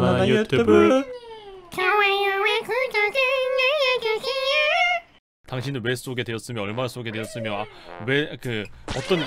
바나나 유튜브. 좋아요와 구독을 눌러주세요. 당신은 왜 쏘게 되었으며 얼마나 쏘게 되었으며 왜그 어떤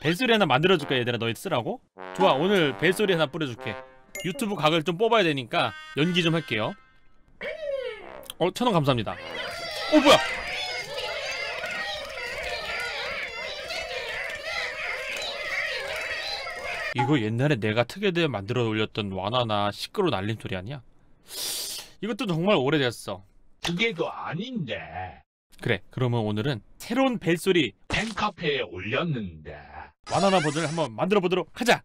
벨소리 하나 만들어줄까 얘들아? 너희 쓰라고? 좋아 오늘 벨소리 하나 뿌려줄게. 유튜브 각을 좀 뽑아야 되니까 연기 좀 할게요. 어 천원 감사합니다. 어 뭐야 이거 옛날에 내가 특혜대에 만들어 올렸던 와나나 시끄러 날림 소리 아니야? 이것도 정말 오래됐어 그게도 아닌데 그래 그러면 오늘은 새로운 벨소리 팬카페에 올렸는데 와나나 버전을 한번 만들어 보도록 하자.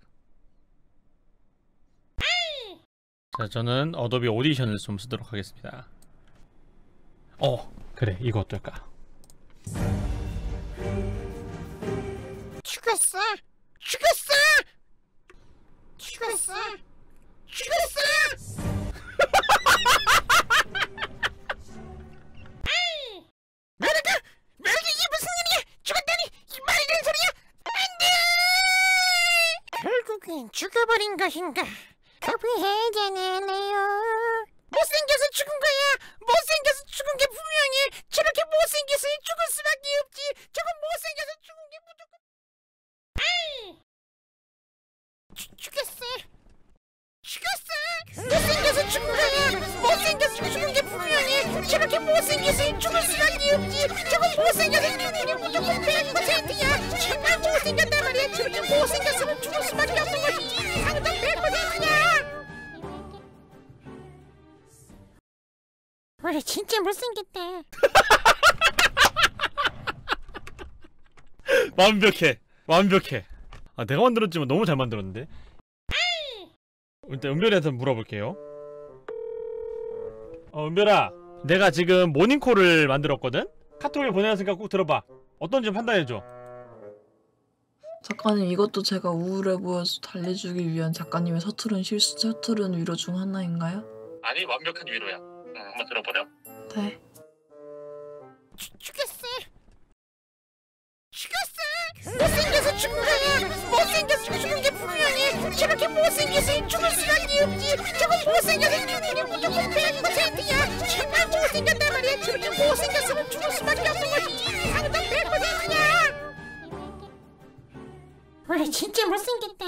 자, 저는 어도비 오디션을 좀 쓰도록 하겠습니다. 어, 그래, 이거 어떨까? 죽 못생겼다. 완벽해, 완벽해. 아, 내가 만들었지만 너무 잘 만들었는데. 일단 은별이한테 물어볼게요. 어, 은별아, 내가 지금 모닝콜을 만들었거든. 카톡을 보내놨으니까 꼭 들어봐. 어떤지 판단해줘. 작가님 이것도 제가 우울해 보여서 달래주기 위한 작가님의 서투른 실수 서투른 위로 중 하나인가요? 아니, 완벽한 위로야. 응, 한번 들어보렴. 네. 죽- 죽였어. 죽였어. 못생겨서 죽은 거야. 못생겨서 죽은 게 분명해. 저렇게 못생겨서 죽을 수밖에 없지. 저건 못생겨서 죽은 게 무조건 100%야. 정말 못생겼단 말이야. 저렇게 못생겼으면 죽을 수밖에 없는 거지. 당장 100%야. 원래 진짜 못생겼다.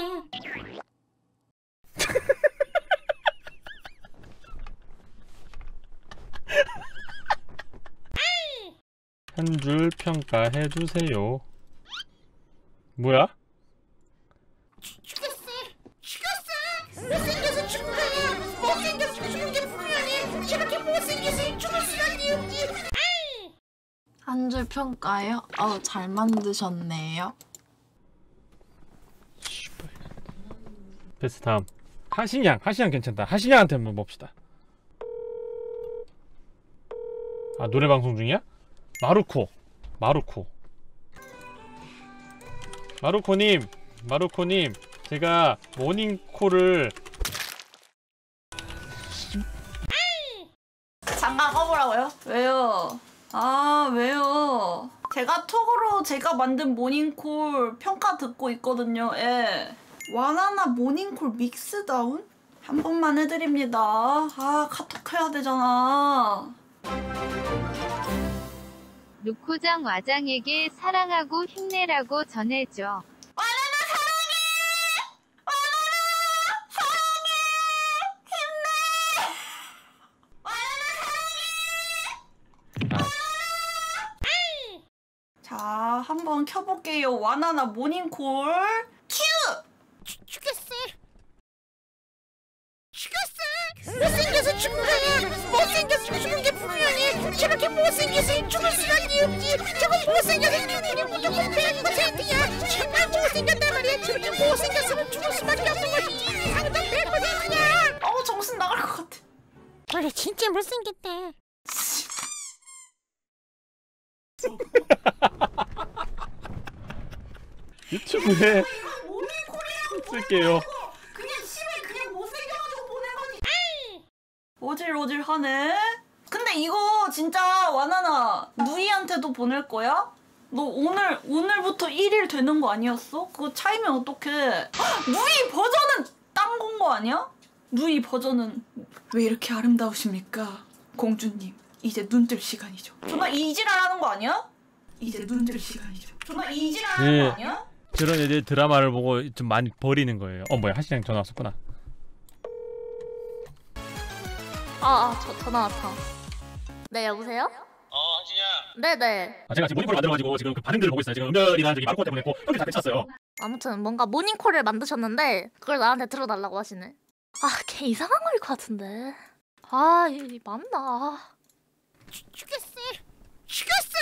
한 줄 평가해 주세요. 뭐야? 죽였어. 죽였어. 못생겨서 죽은 거야. 못생겨서 죽은 게 분명해. 저렇게 못생겨서 죽을 수밖에 없지. 한 줄 평가요? 아우 잘 만드셨네요. 베스트 다음 하신양 하신양 괜찮다 하신양한테 한번 봅시다 아 노래 방송 중이야? 마루코 마루코 마루코님 마루코님 제가 모닝콜을 잠깐 꺼보라고요? 왜요? 아 왜요? 제가 톡으로 제가 만든 모닝콜 평가 듣고 있거든요. 예. 와나나 모닝콜 믹스다운? 한 번만 해드립니다. 아 카톡 해야 되잖아. 루코장 와장에게 사랑하고 힘내라고 전해줘. 자 한번 켜볼게요. 와나나 모닝콜 저렇게 못생겨서 죽을 수밖에 없지. 저건 못생겨서 게 무조건 100%야. 정말 못생겼단 말이야. 저렇게 못생겼으면 죽을 수밖에 없는 거지. 당장 100%야. 어우 정신 나갈 것 같아. 원래 진짜 못생겼다. 유튜브에 쓸게요 그게 심해 그게 못생겨가지고 보낸 거지. 오질오질하네. 근데 이거 진짜 와나나 누이한테도 보낼 거야? 너 오늘 오늘부터 1일 되는 거 아니었어? 그거 차이면 어떡해? 헉, 누이 버전은 딴 건 거 아니야? 누이 버전은 왜 이렇게 아름다우십니까? 공주님 이제 눈뜰 시간이죠. 존나 이지랄하는 거 아니야? 이제 눈뜰 시간이죠. 존나 이지랄하는 네. 거 아니야? 그런 애들 드라마를 보고 좀 많이 버리는 거예요. 어 뭐야 하시장 전화 왔었구나. 아, 아, 저 전화 왔다. 네, 여보세요? 어, 한진이야. 네네. 아, 제가 지금 모니터를 만들어가지고 지금 그 반응들을 보고 있어요. 지금 은별이나 저기 마루코 때문에 형이 다 괜찮았어요. 아무튼 뭔가 모닝콜을 만드셨는데 그걸 나한테 들어달라고 하시네. 아, 걔 이상한 거일 것 같은데. 아, 이, 이 맞나? 죽였어 죽였어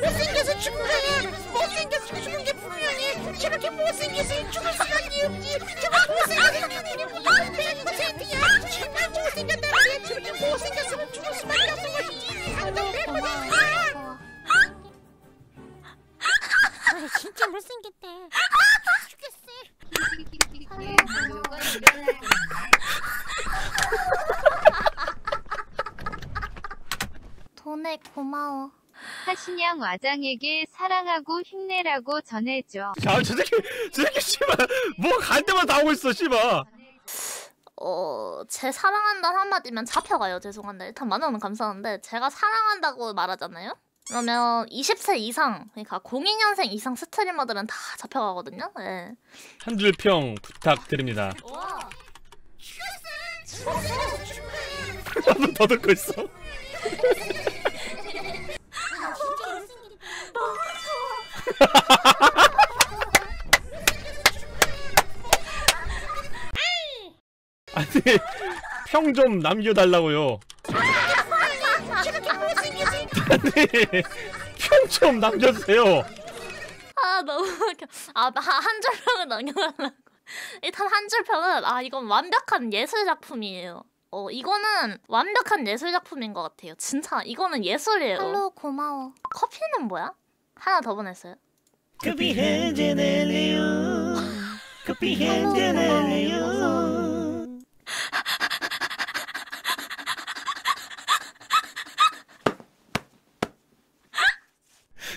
못생겨서 죽은 거야 못생겨서 죽은 게 분명해 저렇게 못생겨서 죽을 수밖에 없지 저거 못생겨서 죽는 게 빼앗고 샌드야 정말 못생겼단 말이야 저렇게 못생겼으면 죽을 수밖에 것이지 진짜 못생겼다 죽였어 돈에 고마워. 하신양 와장에게 사랑하고 힘내라고 전해줘. 자, 저 새끼, 저 새끼 씨발 뭐갈 때마다 나오고 있어, 씨발. 어, 제 사랑한다 한마디면 잡혀가요. 죄송한데. 일단 만원은 감사한데 제가 사랑한다고 말하잖아요? 그러면 20세 이상, 그러니까 02년생 이상 스트리머들은 다 잡혀가거든요. 네. 한줄 평 부탁드립니다. 와. 한번 더 듣고 있어. 아니 평 좀 남겨달라고요. 아니 평좀 남겨주세요. 아 너무 웃겨. 아한 줄 평을 남겨달라고. 일단 한 줄 평은 아 이건 완벽한 예술 작품이에요. 어 이거는 완벽한 예술 작품인 것 같아요. 진짜 이거는 예술이에요. 할로 고마워. 커피는 뭐야? 하나 더 보냈어요. 커피 한잔 할래요 커피 한잔 할래요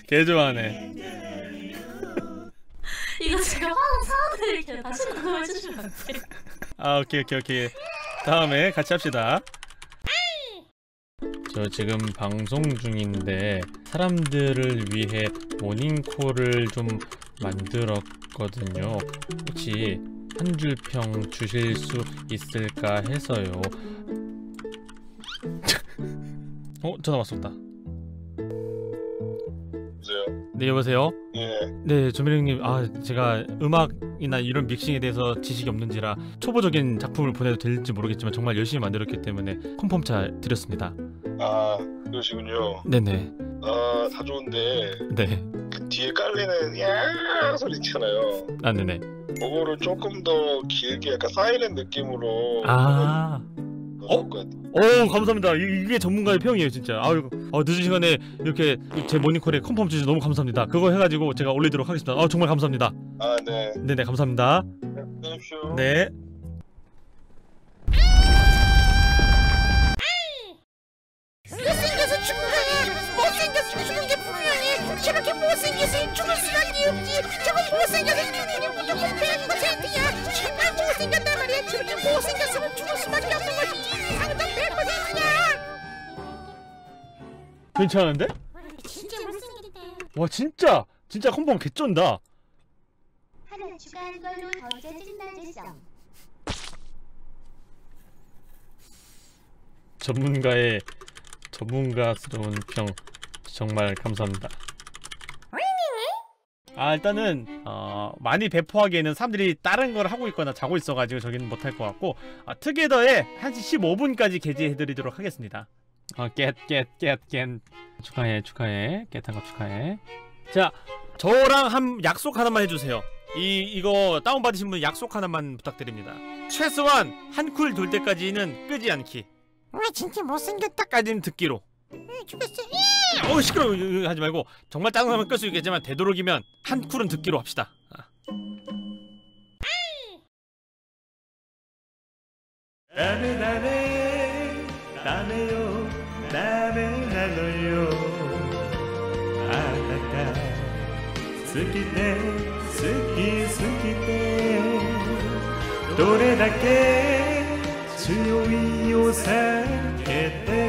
개 좋아하네. 이거 제가 화난 사람들에게 다시 녹음해 주시면 안 돼요? 아 오케이 오케이 오케이. 다음에 같이 합시다. 저 지금 방송 중인데 사람들을 위해 모닝콜을 좀 만들었거든요. 혹시 한 줄 평 주실 수 있을까 해서요. 어 전화 왔었다. 보세요. 네 여보세요. 예. 네 조미령님 아 제가 음악이나 이런 믹싱에 대해서 지식이 없는지라 초보적인 작품을 보내도 될지 모르겠지만 정말 열심히 만들었기 때문에 컨펌차 드렸습니다. 아, 그러시군요. 네네 아, 다 좋은데 네. 그 뒤에 깔리는 야 소리 있잖아요. 아 네네. 그거를 조금 더 길게 약간 사이렌 느낌으로 아. 더 어? 것. 오 감사합니다. 이- 이게 전문가의 평이에요 진짜. 아유 어, 늦은 시간에 이렇게 제 모닝콜에 컨펌 주셔서 너무 감사합니다. 그거 해가지고 제가 올리도록 하겠습니다. 아 정말 감사합니다. 아, 네. 네네 감사합니다. 안녕하십시오. 네. 못생겨서 죽은 거야 못생겨서 죽은 게 분명해 저렇게 못생겨서 죽을 수밖에 없지 저거 못생겨서 죽는 게 무조건 빼앗고 샌드야 정말 못생겼단 말이야 저렇게 못생겼으면 죽을 괜찮은데? 진짜 못생겼다 와 진짜 진짜 컨펌 개쩐다. 하나 추가한 걸로 더 짜증나겠어. 전문가의 전문가스러운 평 정말 감사합니다. 아 일단은 어, 많이 배포하기에는 사람들이 다른 걸 하고 있거나 자고 있어가지고 저기는 못할 것 같고 아, 투게더에 1시 15분까지 게재해드리도록 하겠습니다. 어, get get get get 축하해 축하해 get한 거 축하해. 자 저랑 한 약속 하나만 해주세요. 이 이거 다운 받으신 분 약속 하나만 부탁드립니다. 최소한 한 쿨 돌 때까지는 끄지 않기. 와 진짜 못생겼다 까지는 듣기로. 죽였어 어 시끄러워 이거- 이거 하지 말고 정말 짜증나면 끌 수 있겠지만 되도록이면 한 쿨은 듣기로 합시다. 아. 다음에 다음에 다음에요 のよ。あなた好きで好き好きでどれだけ強いを避けて